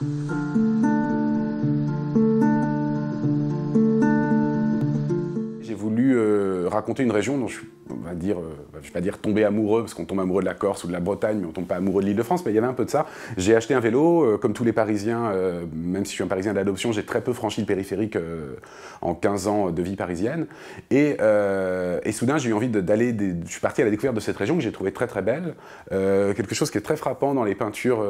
J'ai voulu euh, raconter une région dont je suis va dire, euh, je vais pas dire tomber amoureux, parce qu'on tombe amoureux de la Corse ou de la Bretagne, mais on tombe pas amoureux de l'île de France, mais il y avait un peu de ça. J'ai acheté un vélo, euh, comme tous les Parisiens, euh, même si je suis un Parisien d'adoption, j'ai très peu franchi le périphérique en 15 ans de vie parisienne. Et, et soudain, j'ai eu envie d'aller, je suis parti à la découverte de cette région que j'ai trouvée très très belle. quelque chose qui est très frappant dans les peintures,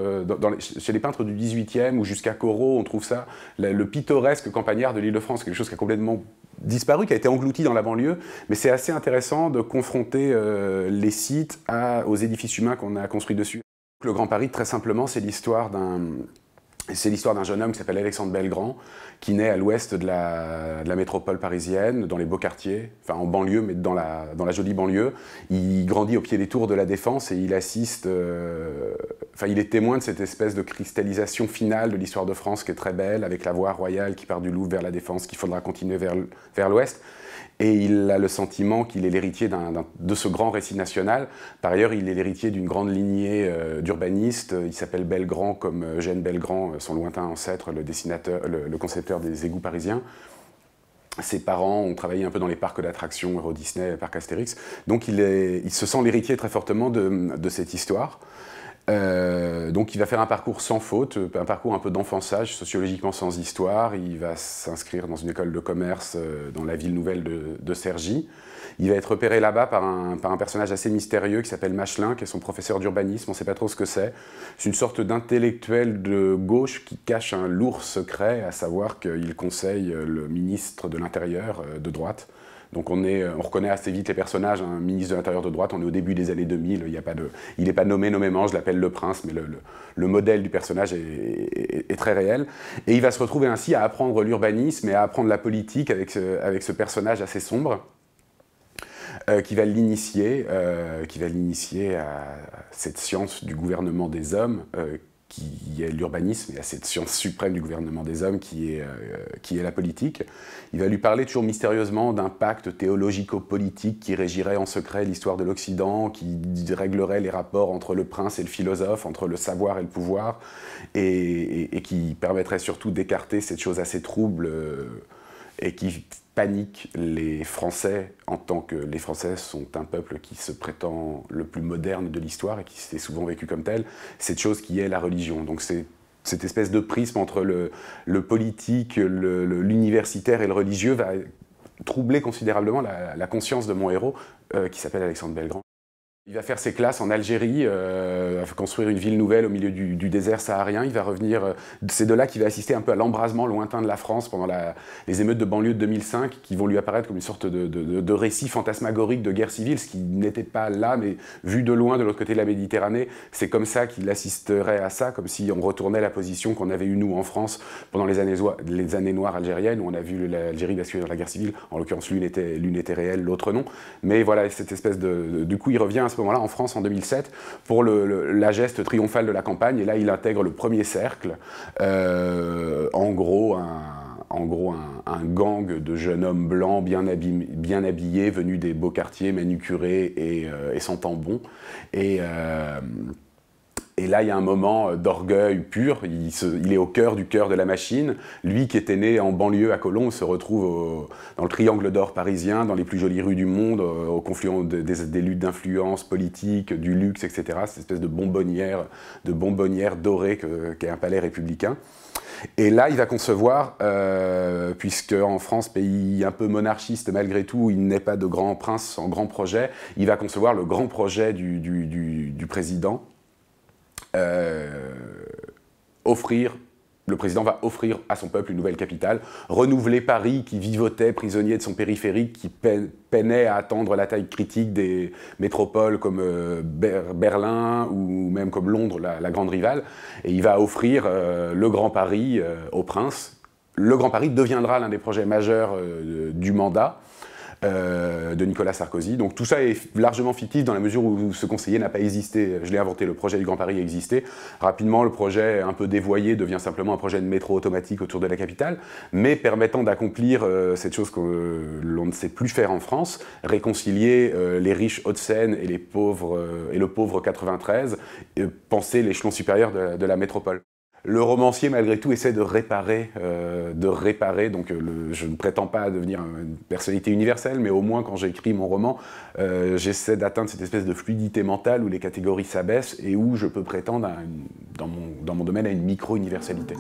chez les peintres du 18e ou jusqu'à Corot, on trouve ça, le, pittoresque campagnard de l'île de France, quelque chose qui a complètement disparu, qui a été englouti dans la banlieue, mais c'est assez intéressant de confronter euh, les sites aux édifices humains qu'on a construits dessus. Le Grand Paris, très simplement, c'est l'histoire d'un c'est l'histoire d'un jeune homme qui s'appelle Alexandre Belgrand, qui naît à l'ouest de la, métropole parisienne, dans les beaux quartiers, enfin en banlieue, mais dans la, jolie banlieue. Il grandit au pied des tours de la Défense et il assiste, euh, enfin il est témoin de cette espèce de cristallisation finale de l'histoire de France qui est très belle, avec la voie royale qui part du Louvre vers la Défense, qu'il faudra continuer vers, l'ouest et il a le sentiment qu'il est l'héritier de ce grand récit national. Par ailleurs, il est l'héritier d'une grande lignée euh, d'urbanistes. Il s'appelle Belgrand, comme euh, Eugène Belgrand, son lointain ancêtre, le, dessinateur, le, concepteur des égouts parisiens. Ses parents ont travaillé un peu dans les parcs d'attractions, Euro Disney, Parc Astérix. Donc il, se sent l'héritier très fortement de cette histoire. Euh, donc il va faire un parcours sans faute, un parcours un peu d'enfançage, sociologiquement sans histoire. Il va s'inscrire dans une école de commerce euh, dans la ville nouvelle de, de. Il va être repéré là-bas par un, par un, personnage assez mystérieux qui s'appelle Machelin, qui est son professeur d'urbanisme, on ne sait pas trop ce que c'est. C'est une sorte d'intellectuel de gauche qui cache un lourd secret, à savoir qu'il conseille le ministre de l'Intérieur euh, de droite. Donc on, est, on reconnaît assez vite les personnages. Un ministre de l'Intérieur de droite, on est au début des années 2000, il n'est pas, nommé nommément, je l'appelle le prince, mais le, le, modèle du personnage est, très réel. Et il va se retrouver ainsi à apprendre l'urbanisme et à apprendre la politique avec ce, personnage assez sombre. Euh, qui va l'initier, euh, qui va l'initier à cette science du gouvernement des hommes, euh, qui est l'urbanisme, et à cette science suprême du gouvernement des hommes qui est, euh, qui est la politique. Il va lui parler toujours mystérieusement d'un pacte théologico-politique qui régirait en secret l'histoire de l'Occident, qui réglerait les rapports entre le prince et le philosophe, entre le savoir et le pouvoir, et, qui permettrait surtout d'écarter cette chose assez trouble euh, et qui panique les Français en tant que les Français sont un peuple qui se prétend le plus moderne de l'histoire et qui s'est souvent vécu comme tel, cette chose qui est la religion. Donc c'est cette espèce de prisme entre le, politique, l'universitaire et le religieux va troubler considérablement la, conscience de mon héros, euh, qui s'appelle Alexandre Belgrand. Il va faire ses classes en Algérie, euh, construire une ville nouvelle au milieu du, désert saharien. Il va revenir. Euh, c'est de là qu'il va assister un peu à l'embrasement lointain de la France pendant les émeutes de banlieue de 2005, qui vont lui apparaître comme une sorte de, récit fantasmagorique de guerre civile, ce qui n'était pas là, mais vu de loin de l'autre côté de la Méditerranée. C'est comme ça qu'il assisterait à ça, comme si on retournait la position qu'on avait eue nous en France pendant les années, noires algériennes, où on a vu l'Algérie basculer dans la guerre civile. En l'occurrence, l'une était, était réelle, l'autre non. Mais voilà, cette espèce de. Du coup, il revient ce moment-là en France en 2007 pour le, la geste triomphale de la campagne. Et là, il intègre le premier cercle. Euh, en gros, un, en gros un, gang de jeunes hommes blancs bien, habillés, bien habillés venus des beaux quartiers, manucurés et, euh, et. Et. Euh, et là, il y a un moment euh, d'orgueil pur. Il, est au cœur du cœur de la machine. Lui, qui était né en banlieue à Colombes, se retrouve dans le triangle d'or parisien, dans les plus jolies rues du monde, euh, au confluent des, luttes d'influence politique, du luxe, etc. Cette espèce de bonbonnière, de bonbonnière dorée qu'est un palais républicain. Et là, il va concevoir, euh, puisque en France, pays un peu monarchiste malgré tout, il n'est pas de grand prince en grand projet, il va concevoir le grand projet du président, offrir le président va offrir à son peuple une nouvelle capitale, renouveler Paris qui vivotait prisonnier de son périphérique, qui peinait à attendre la taille critique des métropoles comme euh, Berlin ou même comme Londres, la, grande rivale, et il va offrir euh, le Grand Paris au prince. Le Grand Paris deviendra l'un des projets majeurs du mandat. Euh, de Nicolas Sarkozy. Donc tout ça est largement fictif dans la mesure où ce conseiller n'a pas existé. Je l'ai inventé, le projet du Grand Paris existait. Rapidement, le projet un peu dévoyé devient simplement un projet de métro automatique autour de la capitale, mais permettant d'accomplir euh, cette chose que l'on ne sait plus faire en France, réconcilier euh, les riches Hauts-de-Seine et, les pauvres, et le pauvre 93, penser l'échelon supérieur de la métropole. Le romancier, malgré tout, essaie de réparer, euh. Donc, je ne prétends pas devenir une personnalité universelle, mais au moins, quand j'écris mon roman, j'essaie d'atteindre cette espèce de fluidité mentale où les catégories s'abaissent et où je peux prétendre, dans mon domaine, à une micro-universalité.